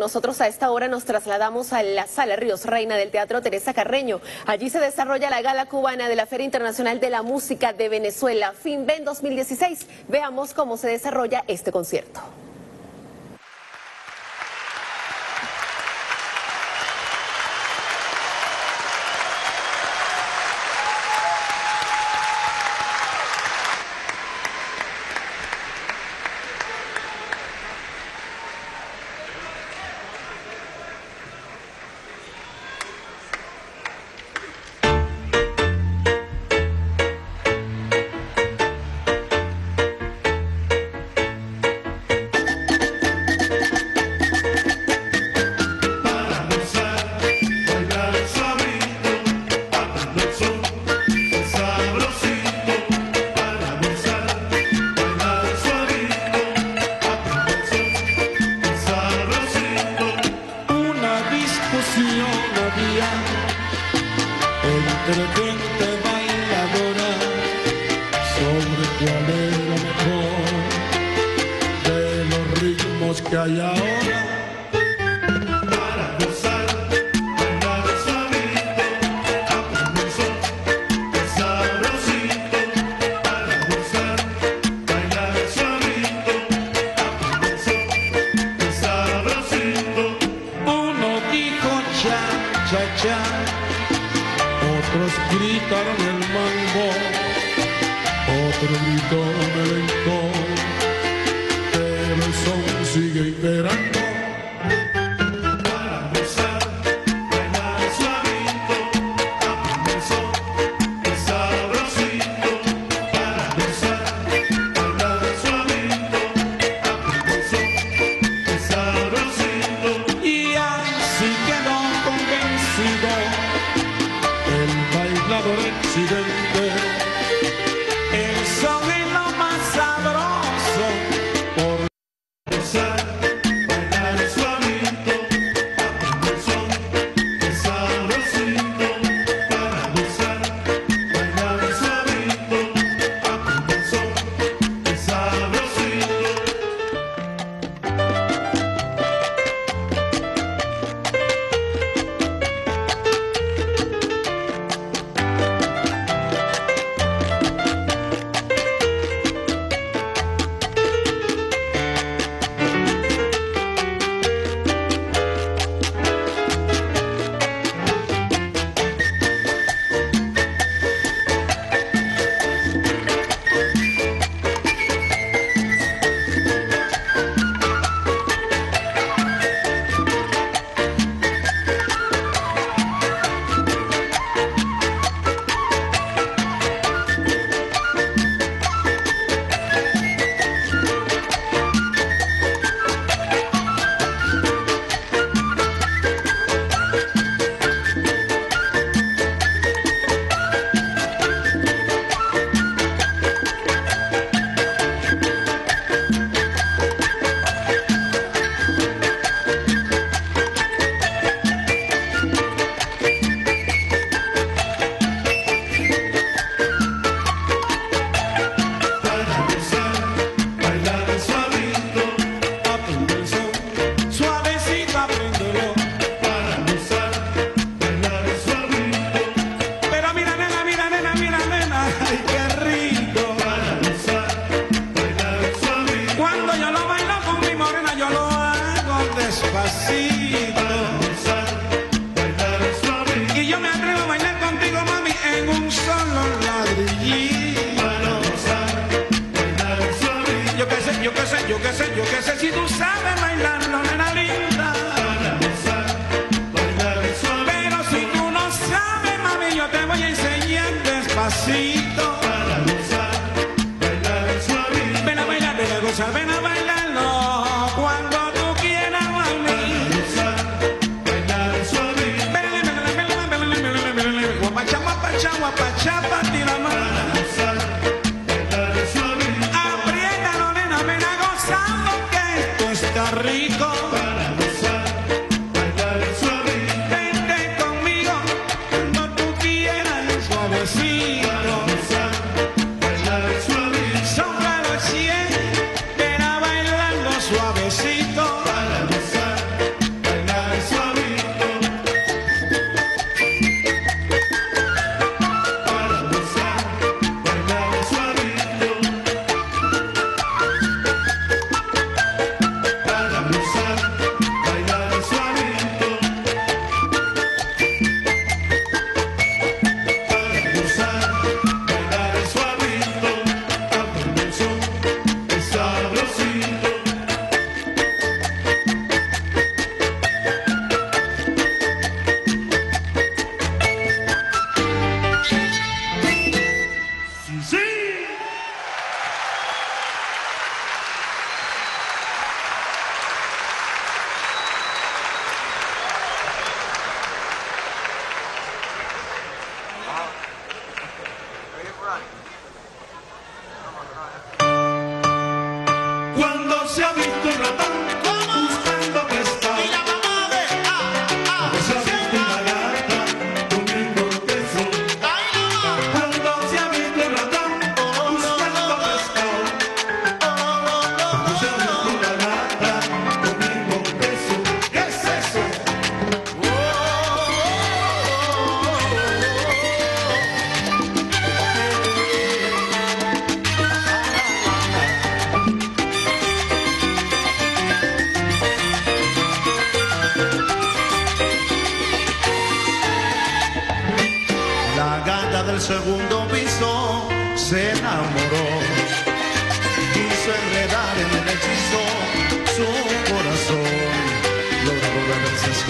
Nosotros a esta hora nos trasladamos a la sala Ríos Reina del Teatro Teresa Carreño. Allí se desarrolla la gala cubana de la Feria Internacional de la Música de Venezuela, FinVen 2016. Veamos cómo se desarrolla este concierto.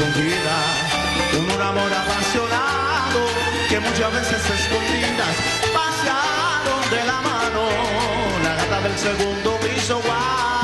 un amor apasionado que muchas veces escondidas pasearon de la mano. La gata del segundo piso, guau.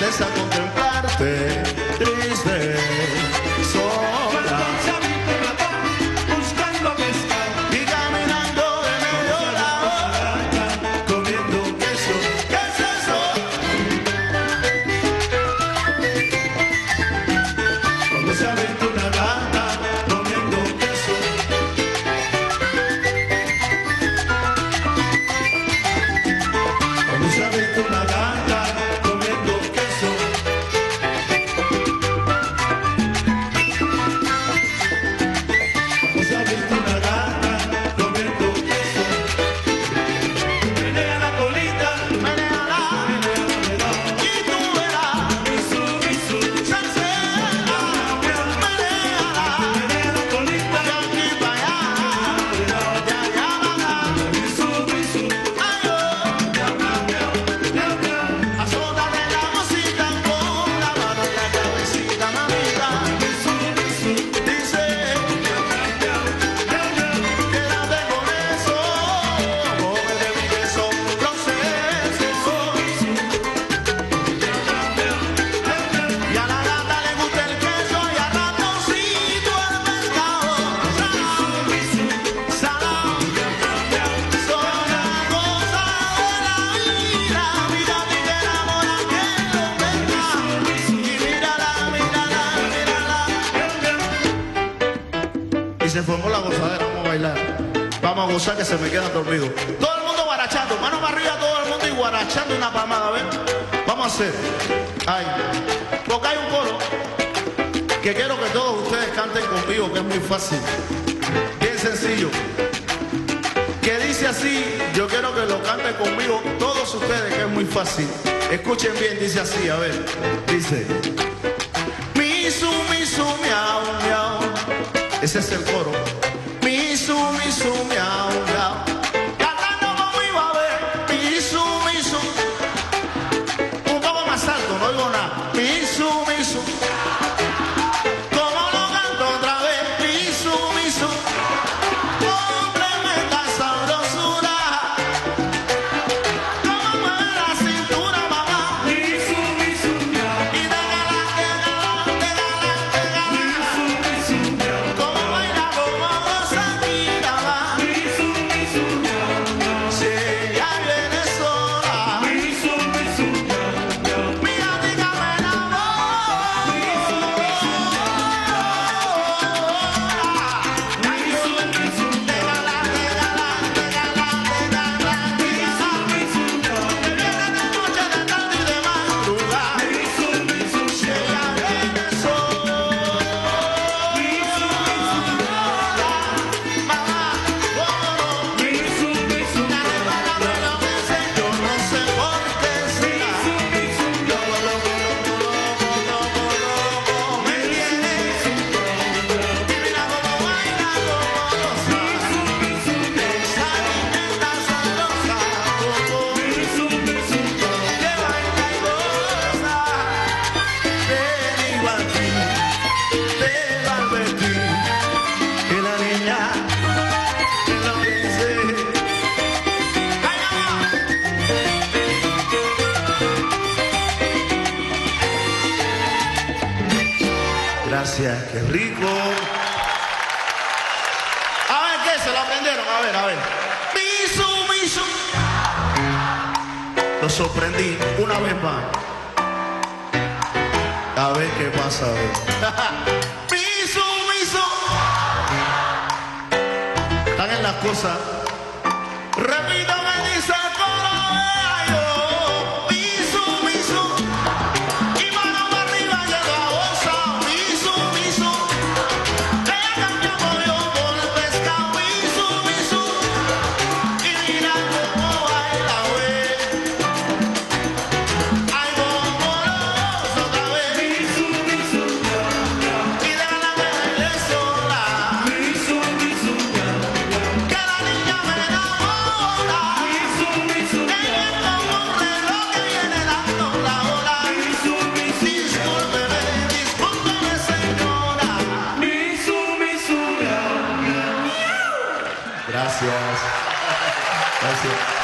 tristeza contemplarte. se me quedan dormidos. Todo el mundo guarachando, mano para arriba todo el mundo y guarachando una palmada, a ver. Vamos a hacer. Ahí. Porque hay un coro que quiero que todos ustedes canten conmigo, que es muy fácil. Bien sencillo. Que dice así, yo quiero que lo canten conmigo todos ustedes, que es muy fácil. Escuchen bien, dice así, a ver. Dice. Misu, misu, miau, miau. Ese es el coro. 数一数，秒 su. Gracias, qué rico. A ver, ¿qué se lo aprendieron? A ver, a ver. Miso, miso. Lo sorprendí una vez más. A ver qué pasa. la cosa. Gracias. Gracias.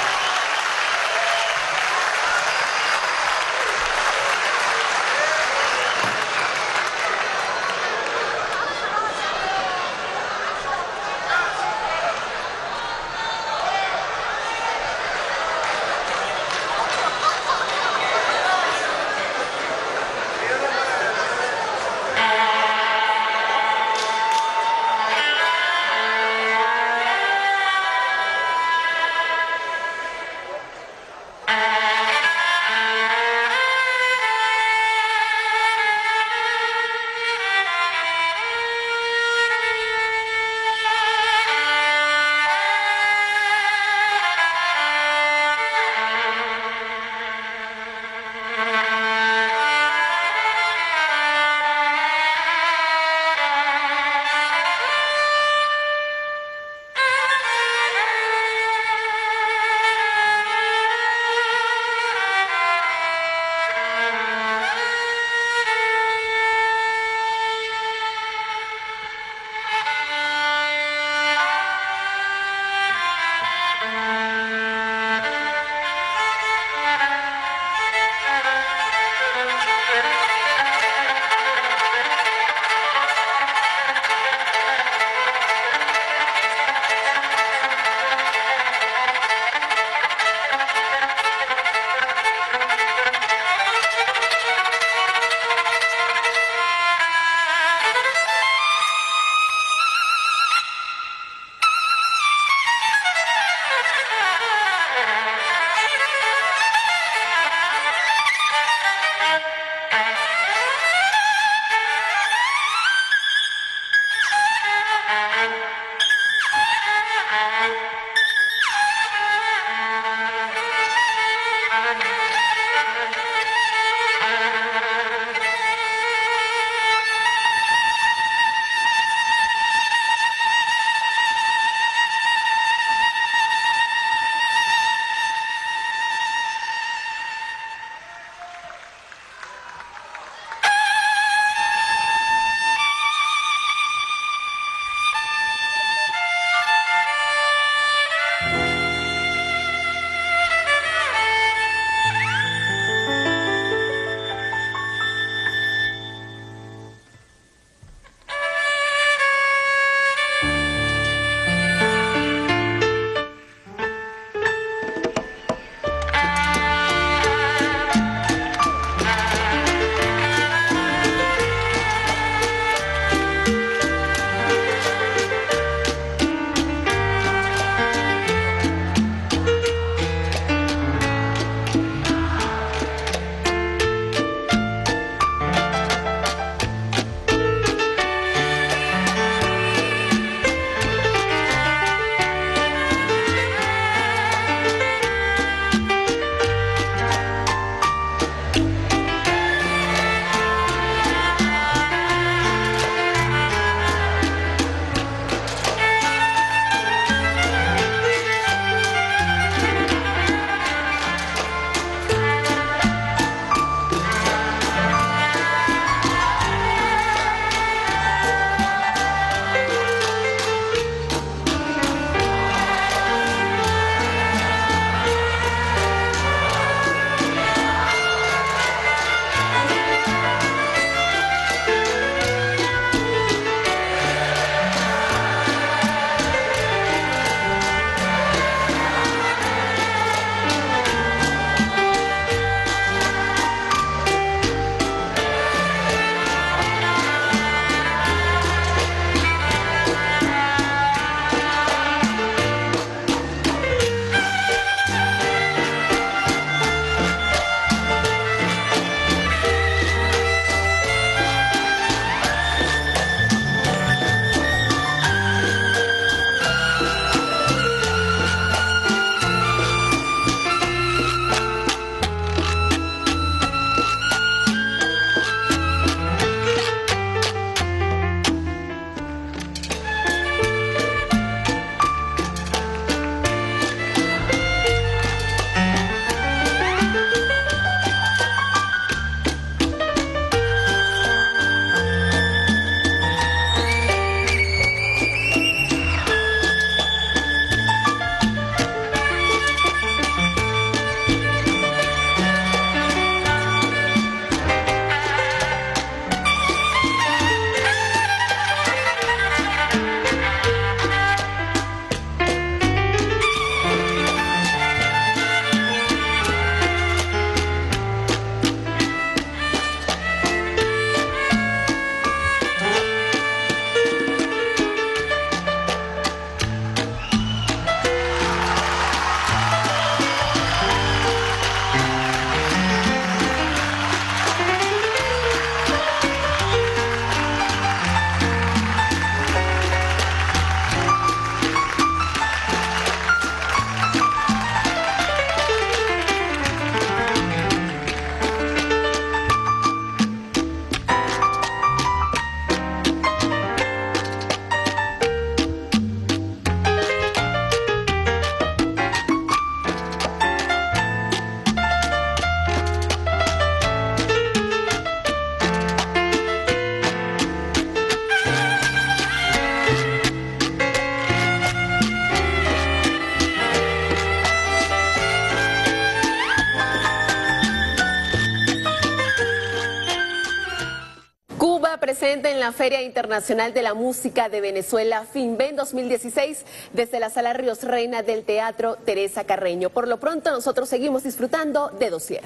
Presente en la Feria Internacional de la Música de Venezuela, FINVEN 2016, desde la Sala Ríos Reina del Teatro Teresa Carreño. Por lo pronto, nosotros seguimos disfrutando de Dosier.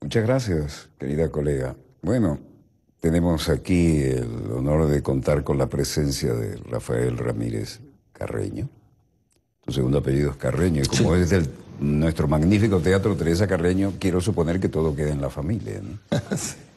Muchas gracias, querida colega. Bueno, tenemos aquí el honor de contar con la presencia de Rafael Ramírez Carreño. Tu segundo apellido es Carreño, y como es del nuestro magnífico teatro Teresa Carreño, quiero suponer que todo queda en la familia. ¿no?